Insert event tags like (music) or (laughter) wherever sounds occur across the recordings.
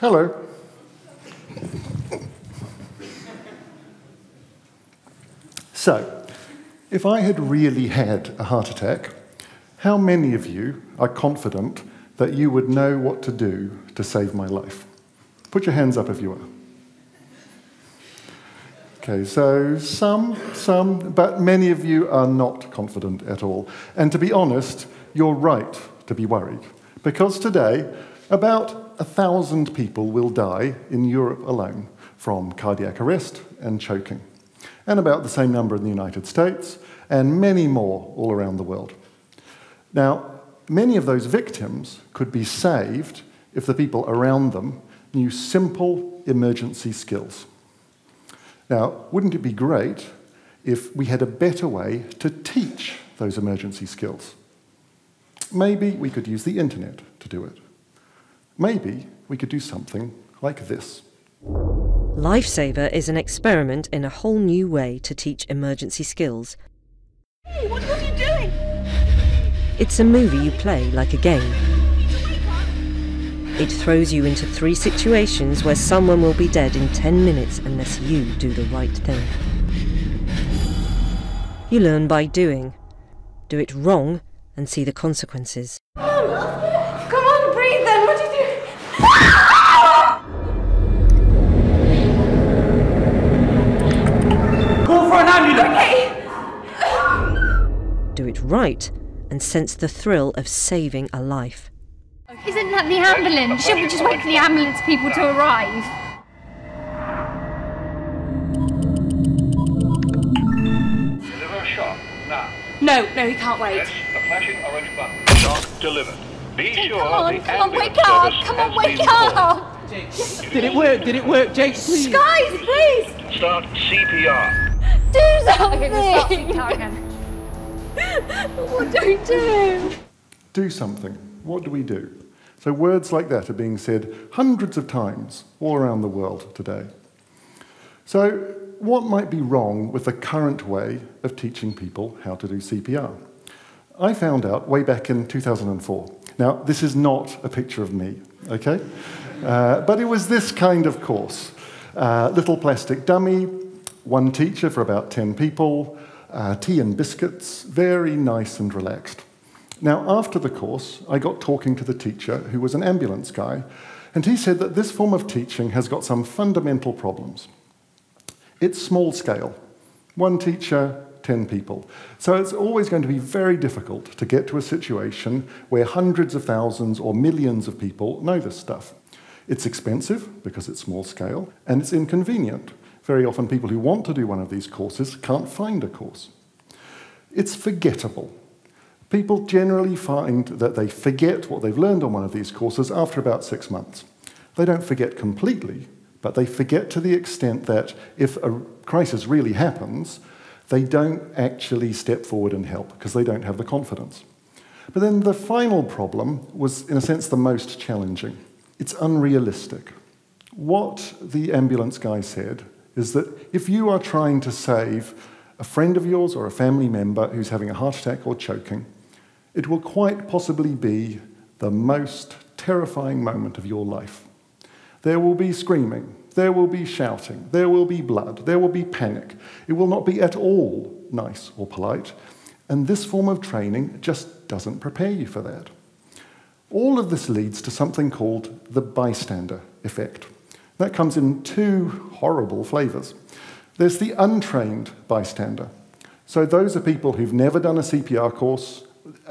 Hello. So, if I had really had a heart attack, how many of you are confident that you would know what to do to save my life? Put your hands up if you are. Okay, so some, some, but many of you are not confident at all. And to be honest, you're right to be worried. Because today, about a thousand people will die in Europe alone from cardiac arrest and choking, and about the same number in the United States, and many more all around the world. Now, many of those victims could be saved if the people around them knew simple emergency skills. Now, wouldn't it be great if we had a better way to teach those emergency skills? Maybe we could use the internet to do it. Maybe we could do something like this. Lifesaver is an experiment in a whole new way to teach emergency skills. Hey, what, what are you doing? It's a movie you play like a game. It throws you into three situations where someone will be dead in 10 minutes unless you do the right thing. You learn by doing. Do it wrong and see the consequences. Come on, breathe then. What do you do? It right and sense the thrill of saving a life. Isn't that the ambulance? Shouldn't we just wait for the ambulance people to arrive? Deliver shot now. No, no, he can't wait. Press the flashing orange button. Shot delivered. Be sure Come on, the come on, wake up! service Come on, wake been called. up! Did it work? Did it work, Jake? Please. Guys, please! Start CPR. Do something! Okay, we'll start CPR again. (laughs) (laughs) what do we do? Do something. What do we do? So, words like that are being said hundreds of times all around the world today. So, what might be wrong with the current way of teaching people how to do CPR? I found out way back in 2004. Now, this is not a picture of me, okay? Uh, but it was this kind of course uh, little plastic dummy, one teacher for about 10 people, uh, tea and biscuits, very nice and relaxed. Now, after the course, I got talking to the teacher, who was an ambulance guy, and he said that this form of teaching has got some fundamental problems. It's small scale, one teacher, 10 people. So it's always going to be very difficult to get to a situation where hundreds of thousands or millions of people know this stuff. It's expensive because it's small scale, and it's inconvenient. Very often, people who want to do one of these courses can't find a course. It's forgettable. People generally find that they forget what they've learned on one of these courses after about six months. They don't forget completely, but they forget to the extent that if a crisis really happens, they don't actually step forward and help because they don't have the confidence. But then the final problem was, in a sense, the most challenging. It's unrealistic. What the ambulance guy said is that if you are trying to save a friend of yours or a family member who's having a heart attack or choking, it will quite possibly be the most terrifying moment of your life. There will be screaming, there will be shouting, there will be blood, there will be panic. It will not be at all nice or polite, and this form of training just doesn't prepare you for that. All of this leads to something called the bystander effect. That comes in two horrible flavours. There's the untrained bystander. So, those are people who've never done a CPR course,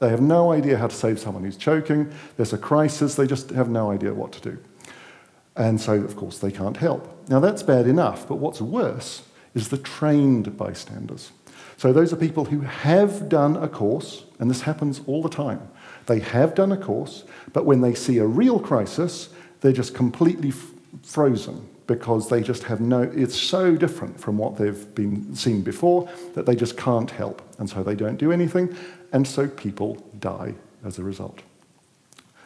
they have no idea how to save someone who's choking, there's a crisis, they just have no idea what to do. And so, of course, they can't help. Now, that's bad enough, but what's worse is the trained bystanders. So, those are people who have done a course, and this happens all the time. They have done a course, but when they see a real crisis, they're just completely frozen because they just have no, it's so different from what they've been seen before that they just can't help. And so they don't do anything, and so people die as a result.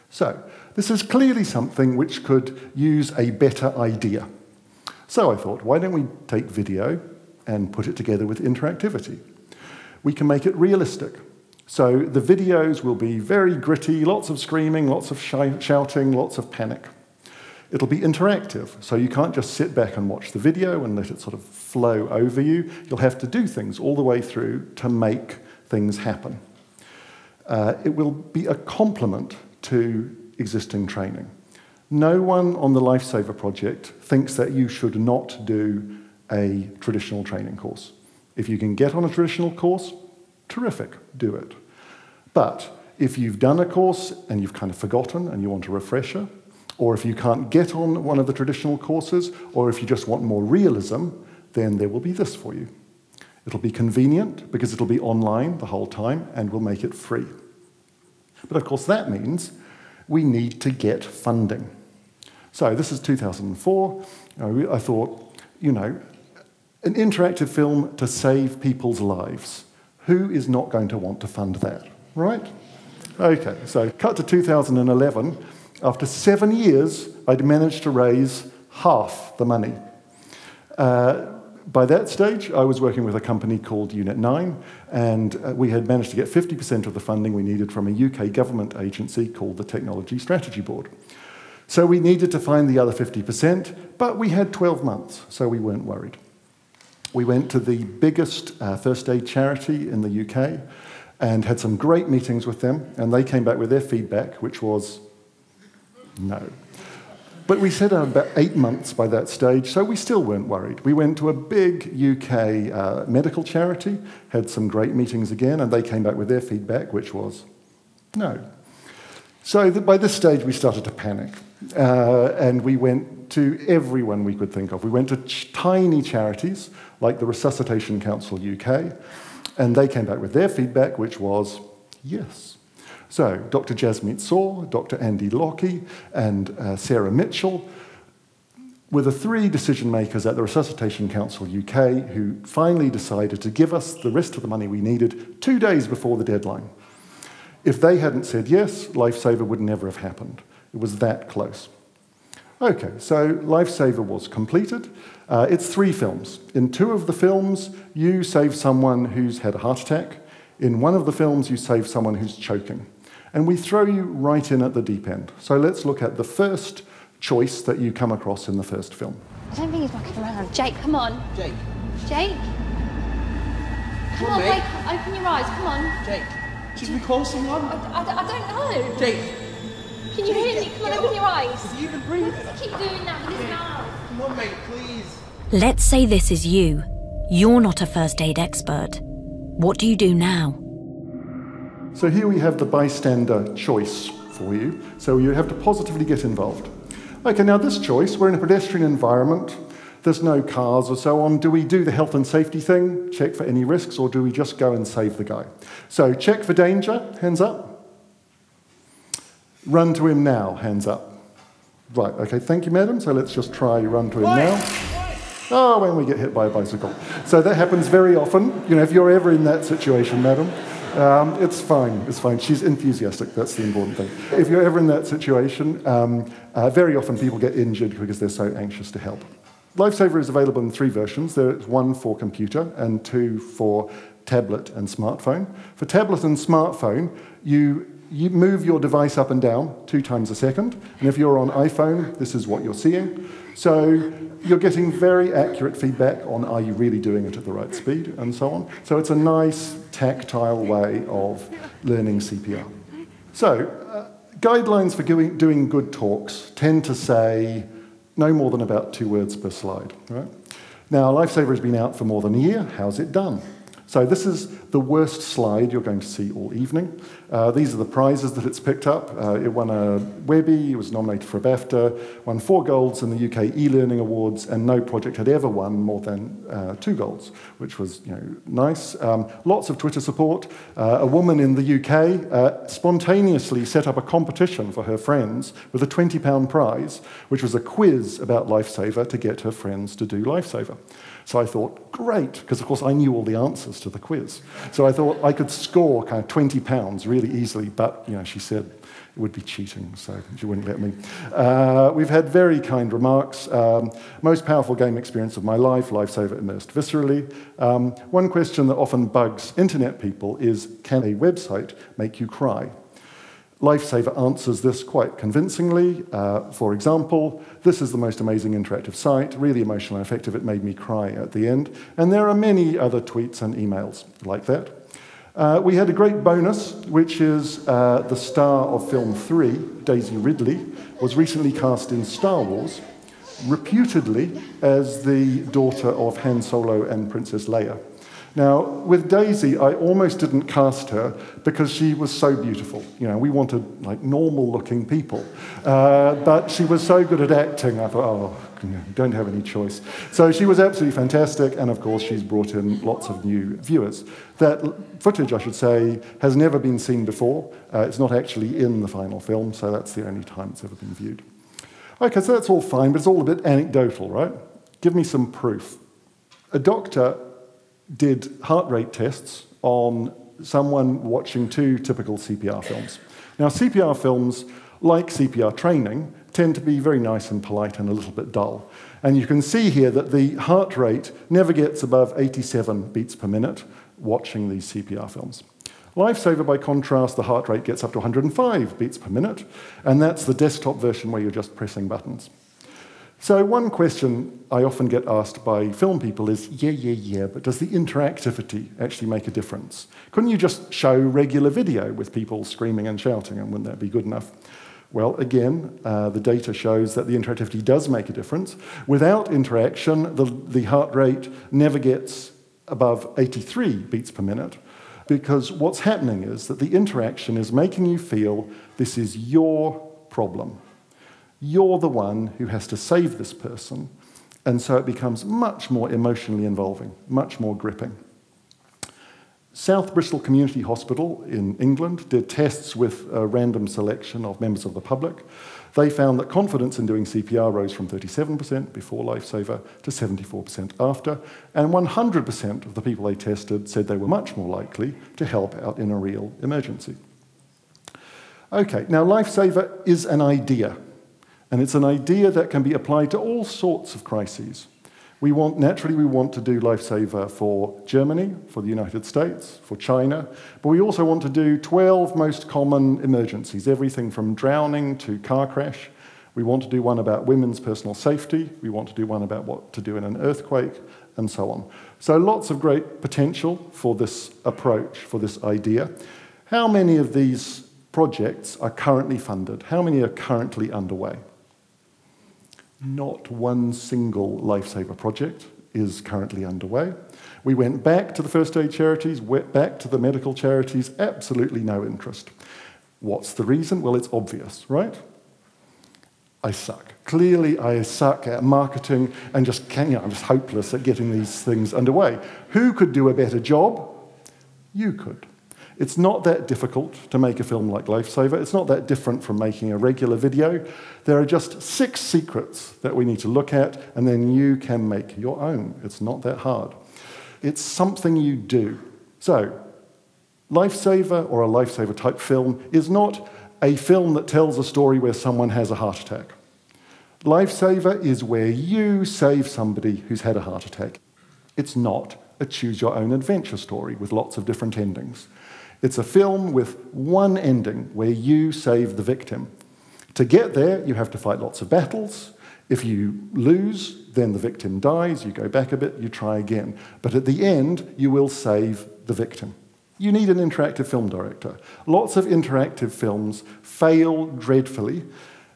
So, this is clearly something which could use a better idea. So I thought, why don't we take video and put it together with interactivity? We can make it realistic. So the videos will be very gritty, lots of screaming, lots of shi- shouting, lots of panic. It'll be interactive, so you can't just sit back and watch the video and let it sort of flow over you. You'll have to do things all the way through to make things happen. Uh, it will be a complement to existing training. No one on the Lifesaver project thinks that you should not do a traditional training course. If you can get on a traditional course, terrific, do it. But if you've done a course and you've kind of forgotten and you want a refresher, or if you can't get on one of the traditional courses, or if you just want more realism, then there will be this for you. It'll be convenient because it'll be online the whole time and we'll make it free. But of course, that means we need to get funding. So this is 2004. Uh, I thought, you know, an interactive film to save people's lives. Who is not going to want to fund that, right? Okay, so cut to 2011. After seven years, I'd managed to raise half the money. Uh, by that stage, I was working with a company called Unit 9, and uh, we had managed to get 50% of the funding we needed from a UK government agency called the Technology Strategy Board. So we needed to find the other 50%, but we had 12 months, so we weren't worried. We went to the biggest uh, first aid charity in the UK and had some great meetings with them, and they came back with their feedback, which was no. But we said about eight months by that stage, so we still weren't worried. We went to a big UK uh, medical charity, had some great meetings again, and they came back with their feedback, which was no. So by this stage, we started to panic, uh, and we went to everyone we could think of. We went to ch- tiny charities like the Resuscitation Council UK, and they came back with their feedback, which was yes. So, Dr. Jasmeet Soar, Dr. Andy Lockey, and uh, Sarah Mitchell were the three decision makers at the Resuscitation Council UK who finally decided to give us the rest of the money we needed two days before the deadline. If they hadn't said yes, Lifesaver would never have happened. It was that close. Okay, so Lifesaver was completed. Uh, it's three films. In two of the films, you save someone who's had a heart attack. In one of the films, you save someone who's choking and we throw you right in at the deep end. So let's look at the first choice that you come across in the first film. I don't think he's mucking around. Jake, come on. Jake. Jake? Come, Come on, on, wake up. Open your eyes. Come on. Jake. Should we call someone? I, I, I don't know. Jake. Can you hear me? Come on, open your eyes. Does he even breathe? Keep doing that with his mouth. Come on, mate, please. Let's say this is you. You're not a first aid expert. What do you do now? So here we have the bystander choice for you. So you have to positively get involved. Okay, now this choice, we're in a pedestrian environment. There's no cars or so on. Do we do the health and safety thing, check for any risks, or do we just go and save the guy? So check for danger, hands up. Run to him now, hands up. Right, okay, thank you, madam. So let's just try run to him now. Oh, when we get hit by a bicycle. So that happens very often. You know, if you're ever in that situation, madam, um, it's fine, it's fine. She's enthusiastic, that's the important thing. If you're ever in that situation, um, uh, very often people get injured because they're so anxious to help. Lifesaver is available in three versions. There's one for computer and two for tablet and smartphone. For tablet and smartphone, you, you move your device up and down two times a second. And if you're on iPhone, this is what you're seeing. So you're getting very accurate feedback on are you really doing it at the right speed and so on. So it's a nice tactile way of learning CPR. So uh, guidelines for doing, good talks tend to say no more than about two words per slide. Right? Now, Lifesaver has been out for more than a year. How's it done? So this is the worst slide you're going to see all evening. Uh, these are the prizes that it's picked up. Uh, it won a Webby, it was nominated for a BAFTA, won four golds in the UK e-learning awards, and no project had ever won more than uh, two golds, which was you know, nice. Um, lots of Twitter support. Uh, a woman in the UK uh, spontaneously set up a competition for her friends with a £20 prize, which was a quiz about Lifesaver to get her friends to do Lifesaver. So I thought, great, because of course I knew all the answers to the quiz. So I thought I could score kind of 20 pounds really easily, but you know, she said it would be cheating, so she wouldn't let me. Uh, we've had very kind remarks. Um, most powerful game experience of my life, Lifesaver immersed viscerally. Um, one question that often bugs internet people is, can a website make you cry? Lifesaver answers this quite convincingly. Uh, for example, this is the most amazing interactive site, really emotional and effective. It made me cry at the end. And there are many other tweets and emails like that. Uh, we had a great bonus, which is uh, the star of film three, Daisy Ridley, was recently cast in Star Wars, reputedly as the daughter of Han Solo and Princess Leia. Now, with Daisy, I almost didn't cast her because she was so beautiful. You know, we wanted like normal looking people. Uh, but she was so good at acting, I thought, oh, don't have any choice. So she was absolutely fantastic, and of course, she's brought in lots of new viewers. That footage, I should say, has never been seen before. Uh, it's not actually in the final film, so that's the only time it's ever been viewed. Okay, so that's all fine, but it's all a bit anecdotal, right? Give me some proof. A doctor did heart rate tests on someone watching two typical CPR films. Now, CPR films, like CPR training, tend to be very nice and polite and a little bit dull. And you can see here that the heart rate never gets above 87 beats per minute watching these CPR films. Lifesaver, by contrast, the heart rate gets up to 105 beats per minute, and that's the desktop version where you're just pressing buttons. So, one question I often get asked by film people is yeah, yeah, yeah, but does the interactivity actually make a difference? Couldn't you just show regular video with people screaming and shouting, and wouldn't that be good enough? Well, again, uh, the data shows that the interactivity does make a difference. Without interaction, the, the heart rate never gets above 83 beats per minute because what's happening is that the interaction is making you feel this is your problem. You're the one who has to save this person. And so it becomes much more emotionally involving, much more gripping. South Bristol Community Hospital in England did tests with a random selection of members of the public. They found that confidence in doing CPR rose from 37% before Lifesaver to 74% after, and 100% of the people they tested said they were much more likely to help out in a real emergency. Okay, now Lifesaver is an idea. And it's an idea that can be applied to all sorts of crises. We want, naturally, we want to do Lifesaver for Germany, for the United States, for China, but we also want to do 12 most common emergencies, everything from drowning to car crash. We want to do one about women's personal safety. We want to do one about what to do in an earthquake, and so on. So, lots of great potential for this approach, for this idea. How many of these projects are currently funded? How many are currently underway? Not one single Lifesaver project is currently underway. We went back to the first aid charities, went back to the medical charities, absolutely no interest. What's the reason? Well, it's obvious, right? I suck. Clearly, I suck at marketing and just can, you know, I'm just hopeless at getting these things underway. Who could do a better job? You could. It's not that difficult to make a film like Lifesaver. It's not that different from making a regular video. There are just six secrets that we need to look at, and then you can make your own. It's not that hard. It's something you do. So, Lifesaver or a Lifesaver type film is not a film that tells a story where someone has a heart attack. Lifesaver is where you save somebody who's had a heart attack. It's not a choose your own adventure story with lots of different endings. It's a film with one ending where you save the victim. To get there, you have to fight lots of battles. If you lose, then the victim dies, you go back a bit, you try again. But at the end, you will save the victim. You need an interactive film director. Lots of interactive films fail dreadfully,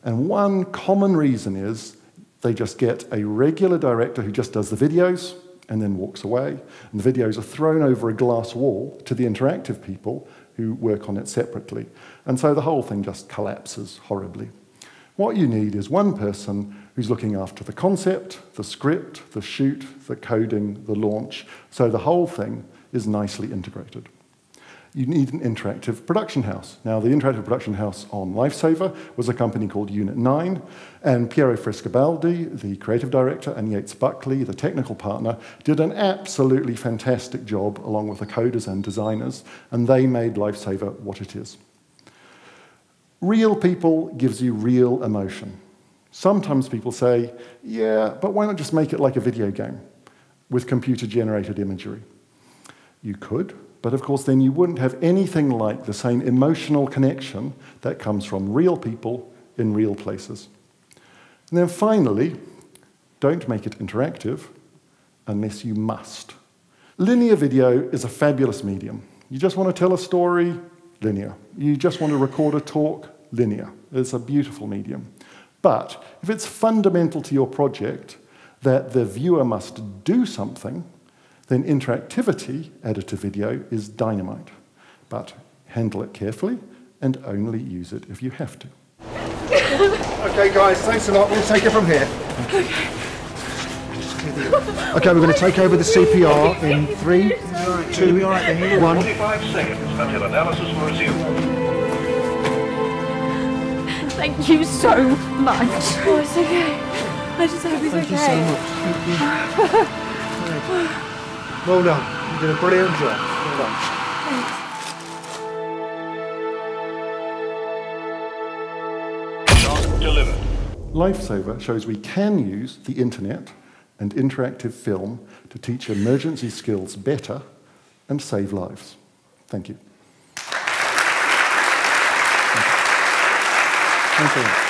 and one common reason is they just get a regular director who just does the videos, and then walks away. And the videos are thrown over a glass wall to the interactive people who work on it separately. And so the whole thing just collapses horribly. What you need is one person who's looking after the concept, the script, the shoot, the coding, the launch, so the whole thing is nicely integrated you need an interactive production house. Now, the interactive production house on Lifesaver was a company called Unit 9, and Piero Frescobaldi, the creative director, and Yates Buckley, the technical partner, did an absolutely fantastic job along with the coders and designers, and they made Lifesaver what it is. Real people gives you real emotion. Sometimes people say, yeah, but why not just make it like a video game with computer generated imagery? You could, But of course, then you wouldn't have anything like the same emotional connection that comes from real people in real places. And then finally, don't make it interactive unless you must. Linear video is a fabulous medium. You just want to tell a story, linear. You just want to record a talk, linear. It's a beautiful medium. But if it's fundamental to your project that the viewer must do something, then interactivity added to video is dynamite. But handle it carefully and only use it if you have to. (laughs) Okay, guys, thanks a lot. We'll take it from here. Okay, okay we're going to take over the CPR in three, two, one. 45 seconds until analysis will resume. Thank you so much. Oh, it's okay. I just hope he's Thank you okay. so much. (laughs) Thank you. Well done. You did a brilliant job. Well done. Delivered. Lifesaver shows we can use the internet and interactive film to teach emergency skills better and save lives. Thank you. Thank you. Thanks very much.